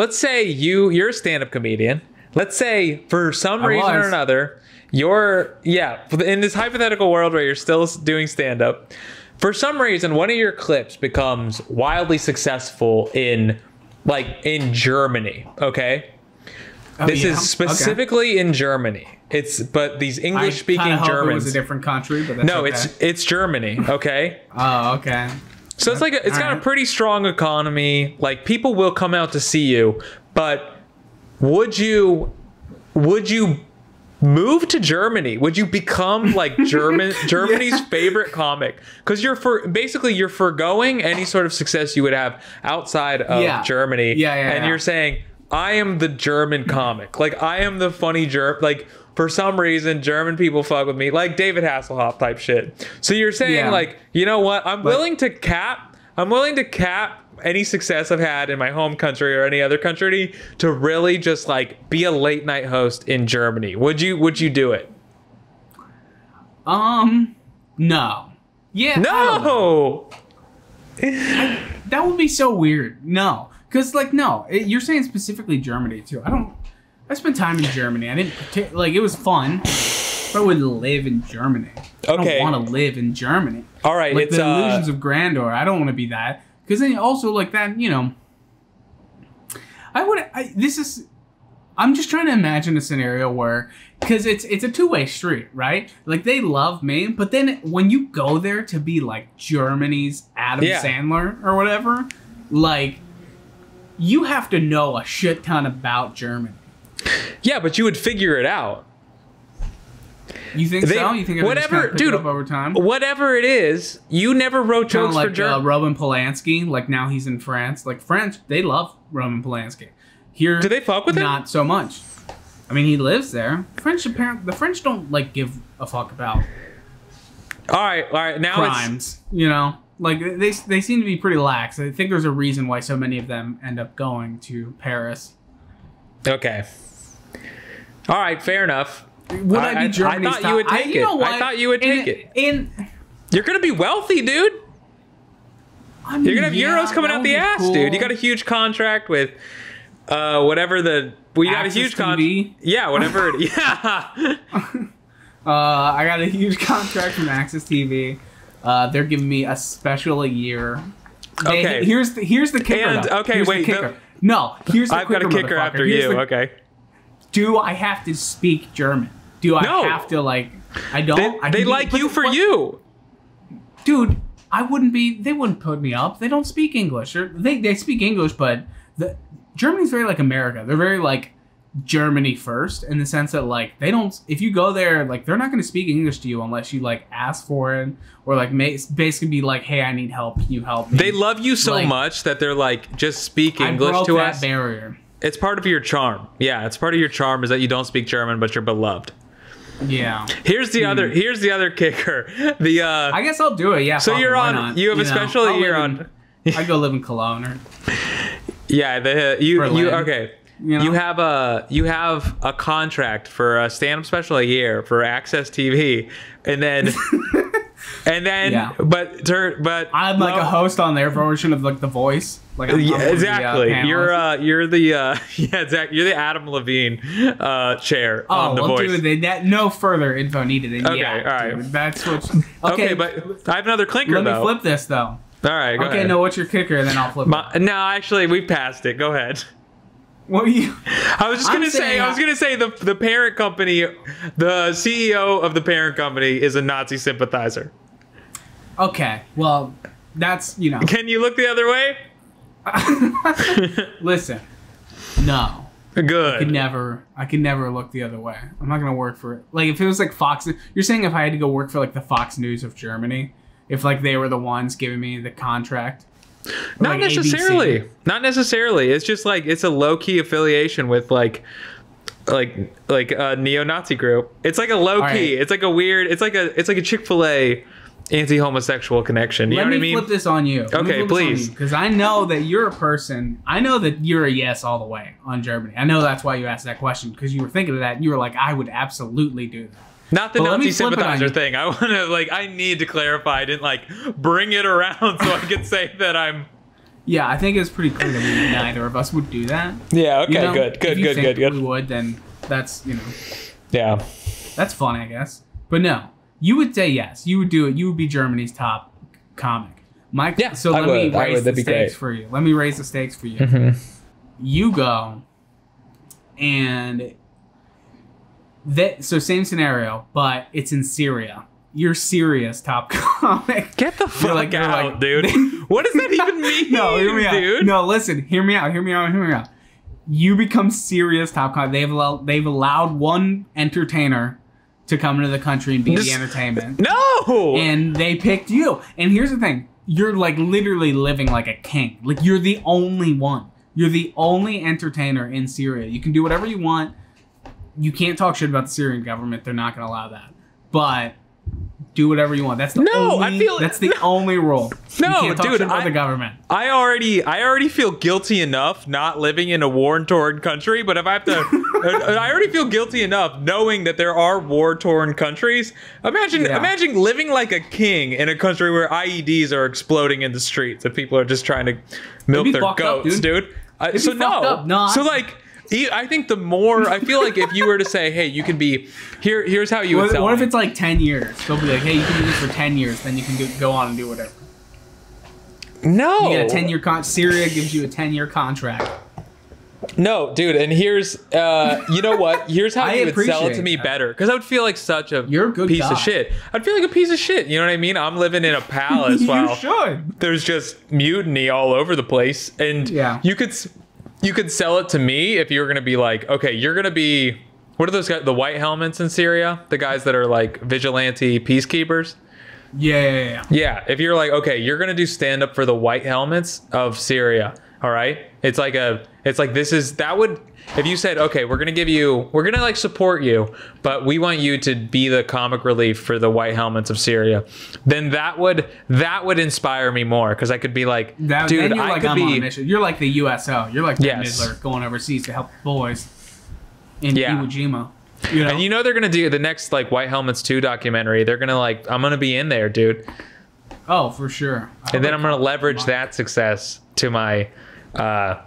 let's say you you're a stand-up comedian. Let's say for some I reason or another, you're yeah, in this hypothetical world where you're still doing stand-up, for some reason one of your clips becomes wildly successful in like in Germany, okay? Oh, this yeah? is Okay. specifically in Germany. It's but these English speaking kinda It was Germans. a different country, but that's no, okay. it's it's Germany, okay? Oh, okay. So it's like a, it's got a pretty strong economy. Like people will come out to see you, but would you would you move to Germany? Would you become like German Germany's favorite comic? Because you're for basically you're foregoing any sort of success you would have outside of Yeah. Germany. Yeah, yeah, And yeah. you're saying I am the German comic. Like I am the funny jerk. Like for some reason, German people fuck with me, like David Hasselhoff type shit. So you're saying Yeah. like, you know what? I'm willing to cap. I'm willing to cap any success I've had in my home country or any other country to really just like be a late night host in Germany. Would you? Would you do it? Um, no. Yeah. I. No. That would be so weird. No, because like no, it, you're saying specifically Germany too. I don't. I spent time in Germany. I didn't like it was fun. But I would live in Germany. Okay. I don't want to live in Germany. All right. Like it's the uh, illusions of grandeur. I don't want to be that. Because then also like that, you know. I would. I, this is. I'm just trying to imagine a scenario where, because it's it's a two way street, right? Like they love me, but then when you go there to be like Germany's Adam Yeah. Sandler or whatever, like you have to know a shit ton about Germany. yeah, but you would figure it out. You think They- so? You think I would just whatever- kinda pick it dude, up over time? Whatever it is, you never wrote Kind jokes of for like uh. Roman Polanski. Like now he's in France. Like French, they love Roman Polanski. Here, Do they fuck with him? Not so much. I mean, he lives there. French apparently, the French don't like give a fuck about all right. All right. Now it's crimes. You know, like they they seem to be pretty lax. I think there's a reason why so many of them end up going to Paris. okay. All right. Fair enough. Would I, I- be I- I thought you would take you know it. I thought you would In- take it. In You're gonna be wealthy, dude. I mean, You're gonna have yeah, euros coming out the ass, cool. dude. You got a huge contract with uh whatever the we got a huge contract. Yeah, whatever it yeah. Uh, I got a huge contract from Access TV. Uh, they're giving me a special a year. They- Okay. here's the here's the kicker. And- okay, Here's the wait, kicker. the- no, here's the I've got a kicker after Here's you. the- Okay. Do I have to speak German? Do I No. have to like? I don't. They, I they like you for but- you. dude. I wouldn't be. They wouldn't put me up. They don't speak English. Or they they speak English, but the Germany's very like America. They're very like Germany first in the sense that like they don't. If you go there, like they're not going to speak English to you unless you like ask for it or like ma- basically be like, hey, I need help. Can you help me? They love you so Like- much that they're like, just speak English to us. barrier. It's part of your charm. Yeah, it's part of your charm is that you don't speak German, but you're beloved. Yeah, Here's the other. Here's the other kicker. The uh. Hmm. I guess I'll do it. Yeah. so you're on. not? You have a know, special I'll year live on. I go live in Cologne or Yeah, the you you Berlin. okay. You know? You have a you have a contract for a stand-up special a year for Access TV, and then and then Yeah. but but I'm like well, a host on their version of like The Voice. Like I'm, Yeah, one the, uh, exactly. you're uh you're the uh yeah exactly you're the Adam Levine uh chair Oh, on the well, voice. dude, they, that, no further info needed. Okay, yeah, all right. dude, that's what. okay, Okay, but I have another clinker let me though. flip this though. All right, go okay, ahead. no, what's your kicker? And then I'll flip. it. My, no, actually, we passed it. Go ahead. What are you? I was just I'm gonna say, I was gonna say the the parent company, the CEO of the parent company is a Nazi sympathizer. Okay, well, that's you know. Can you look the other way? Listen, no, Good. I could never. I could never look the other way. I'm not gonna work for it. Like if it was like Fox, you're saying if I had to go work for like the Fox News of Germany, if like they were the ones giving me the contract. Not like, ABC. necessarily. Not necessarily. It's just like it's a low key affiliation with like like like a neo-Nazi group. It's like a low All key. right. It's like a weird. It's like a it's like a Chick Fil A anti-homosexual connection. You Let know me what I mean? flip this on you. Okay, please. Because I know that you're a person. I know that you're a yes all the way on Germany. I know that's why you asked that question because you were thinking of that. and You were like, I would absolutely do that. Not the me Nazi flip it on sympathizer thing. I want to like. I need to clarify. I didn't like bring it around so I could say that I'm. Yeah, I think it's pretty clear that we, neither of us would do that. Yeah. Okay. You know, good. Good. Good. Good. Good. We would, then that's you know Yeah. that's funny, I guess. But no, you would say yes. You would do it. You would be Germany's top comic. Mike. Yeah, So I let me would. I raise the stakes great. for you. Let me raise the stakes for you. Mhm. You go, and that. So same scenario, but it's in Syria. You're Syria's, top comic. Get the fuck like- out, like- dude. what does that even mean, no, hear me out. No, listen, hear me out. Hear me out. Hear me out. You become Syria's top comic. They've allowed they've allowed one entertainer to come into the country and be This- the entertainment, No. and they picked you. And here's the thing: you're like literally living like a king. Like you're the only one. You're the only entertainer in Syria. You can do whatever you want. You can't talk shit about the Syrian government. They're not going to allow that. But do whatever you want. That's the No, only. I feel- that's the only rule. No, you can't talk dude, I- the government. I already I already feel guilty enough not living in a war torn country, but if I have to uh, I already feel guilty enough knowing that there are war torn countries. Imagine Yeah. imagine living like a king in a country where IEDs are exploding in the streets and people are just trying to milk their fucked up, goats, dude. dude. Uh, It'd so no. No, so like I think the more I feel like if you were to say, "Hey, you can be here. Here's how you would What, sell what if me. it's like 10 years? They'll be like, hey, you can do this for 10 years, then you can do, go on and do whatever. no You get a 10 year con. Syria gives you a 10 year contract. No, dude, and here's uh you know what? Here's how you would sell it to me that. better. Because I would feel like such a You're a good piece guy. of shit. I'd feel like a piece of shit. You know what I mean? I'm living in a palace you while should. there's just mutiny all over the place. And Yeah. you could you could sell it to me if you were gonna be like, okay, you're gonna be what are those guys the white helmets in Syria? The guys that are like vigilante peacekeepers? Yeah, yeah, yeah. Yeah, if you're like, okay, you're gonna do stand up for the white helmets of Syria, all right? It's like a, it's like this is that would, if you said, okay, we're gonna give you, we're gonna like support you, but we want you to be the comic relief for the white helmets of Syria, then that would that would inspire me more because I could be like, That, dude, you're I like, could I'm on a be, mission. You're like the USO. You're like Bette Yes. Midler going overseas to help the boys in Yeah. Iwo Jima. You know? and you know they're gonna do the next like White Helmets two documentary. They're gonna like, I'm gonna be in there, dude. oh, for sure. I and then I'm gonna leverage that success to my uh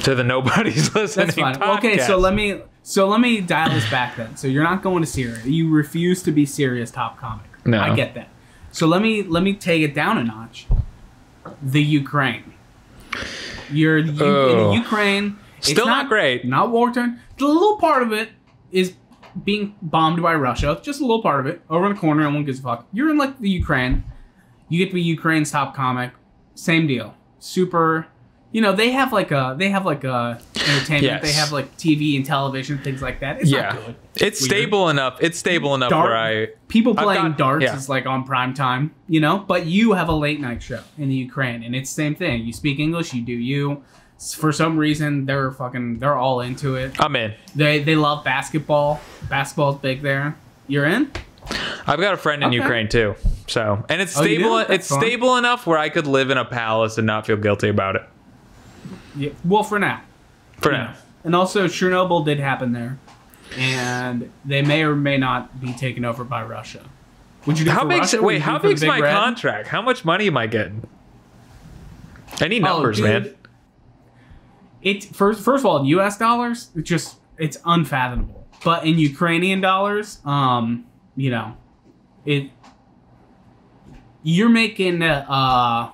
to the nobody's listening. That's fine. Okay, so let me so let me dial this back then. So you're not going to Syria. You refuse to be Syria's top comic. No. I get that. So let me let me take it down a notch. The Ukraine. You're you, in Oh. the Ukraine. Still not great. Not war torn. The little part of it is being bombed by Russia. Just a little part of it. Over in the corner, no one gives a fuck. You're in like the Ukraine. You get to be Ukraine's top comic. Same deal. Super. You know they have like a they have like a entertainment. Yes. They have like TV and television things like that. It's yeah, not good. it's Weird. stable enough. It's stable enough Dart- where I People playing got- darts yeah. is like on prime time, you know. But you have a late night show in the Ukraine, and it's the same thing. You speak English, you do you. For some reason, they're fucking they're all into it. I'm in. They they love basketball. Basketball's big there. You're in. I've got a friend in Okay. Ukraine too. So and it's Oh, stable. That's It's fun. stable enough where I could live in a palace and not feel guilty about it. Yeah. Well, for now. For now. And also, Chernobyl did happen there, and they may or may not be taken over by Russia. Would you do How big's Russia? Wait? How it for the big's Big my Red? contract? How much money am I getting? Any numbers, oh, man? dude, It first first of all, in U.S. dollars, it's just it's unfathomable. But in Ukrainian dollars, um, you know, it you're making uh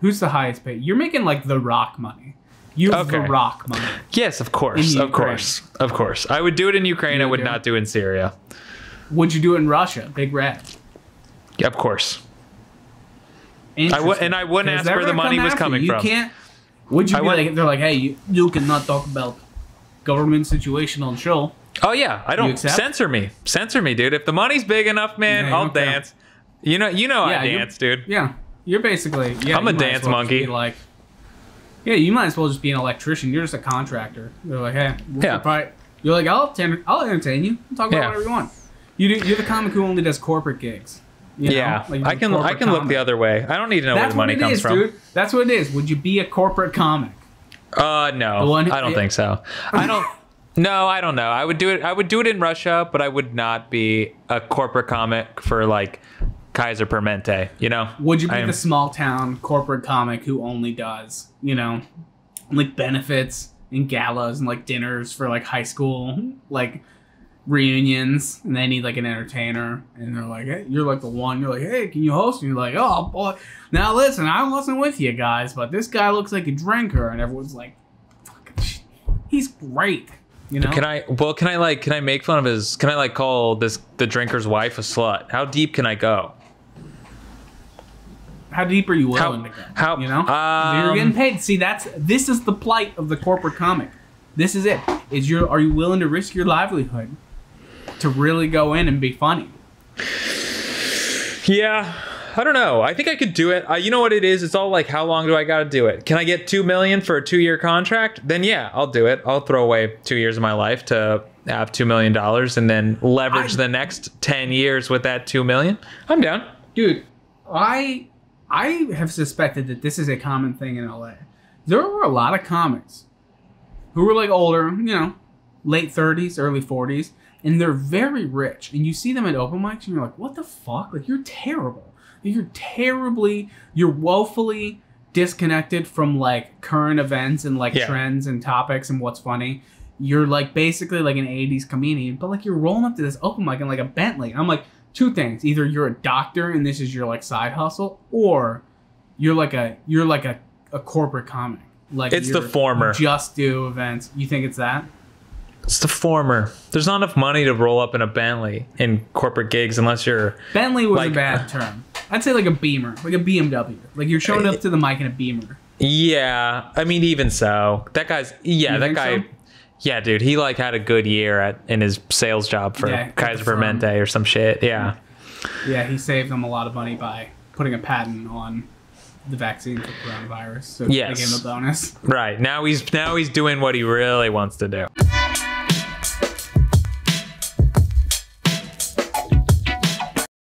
who's the highest paid? You're making like the Rock money. You have the Rock money. Yes, of course, of course, of course. I would do it in Ukraine. You I would do? not do it in Syria. Would you do it in Russia? Big Red. Yeah, of course. I would, and I wouldn't ask where the money was coming you. from. You can't. Would you I be like? They're like, hey, you, you cannot talk about government situation on show. Oh yeah, I don't censor me. Censor me, dude. If the money's big enough, man, Yeah, I'll dance. You know, you know Yeah, I dance, dude. Yeah, you're basically. Yeah, I'm a you might as dance well monkey. Like, yeah, you might as well just be an electrician. You're just a contractor. They're like, hey, we'll Yeah. probably- you're like, I'll enter- I'll entertain you. I'll talk about Yeah. whatever you want. You do, you're the comic who only does corporate gigs. you know? Yeah, Like, I can I can look the other way. I don't need to know where the money what it comes is, from. dude. That's what it is. Would you be a corporate comic? Uh, no, I don't think so. I don't. No, I don't know. I would do it. I would do it in Russia, but I would not be a corporate comic for like Kaiser Permanente. You know, Would you be I am- the small town corporate comic who only does, you know, like benefits and galas and like dinners for like high school like reunions and they need like an entertainer and they're like, hey, you're like the one, you're like, hey, can you host? And you're like, oh boy, now listen, I wasn't with you guys, but this guy looks like a drinker, and everyone's like, fucking he's great, you know. Can I? Well, can I like? Can I make fun of his? Can I like call this the drinker's wife a slut? How deep can I go? How deep are you How- willing to go? how- you know? um, you're getting paid. See, that's this is the plight of the corporate comic. This is it. Is your are you willing to risk your livelihood to really go in and be funny? Yeah, I don't know. I think I could do it. Uh, you know what it is? It's all like, how long do I got to do it? Can I get two million for a two-year contract? Then yeah, I'll do it. I'll throw away two years of my life to have two million dollars and then leverage I- the next ten years with that two million. I'm down. Dude, I I have suspected that this is a common thing in LA. There were a lot of comics who were like older, you know, late 30s, early 40s, and they're very rich. And you see them at open mics and you're like, what the fuck? Like, you're terrible. You're terribly, you're woefully disconnected from like current events and like Yeah. trends and topics and what's funny. You're like basically like an 80s comedian, but like you're rolling up to this open mic in like a Bentley. I'm like, two things. Either you're a doctor and this is your like side hustle, or you're like a you're like a, a corporate comic. Like It's the former. Just do events. You think it's that? It's the former. There's not enough money to roll up in a Bentley in corporate gigs unless you're. Bentley was Like- a bad uh, term. I'd say like a Beamer, like a BMW. Like you're showing uh, up to the mic in a Beamer. Yeah, I mean, even so, that guy's. Yeah, You that guy. so? Yeah, dude, he like had a good year at in his sales job for Yeah, Kaiser Permanente or some shit. Yeah. Yeah, he saved them a lot of money by putting a patent on the vaccine for coronavirus. So Yes. they gave him a bonus. Right. Now he's now he's doing what he really wants to do.